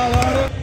Bravo.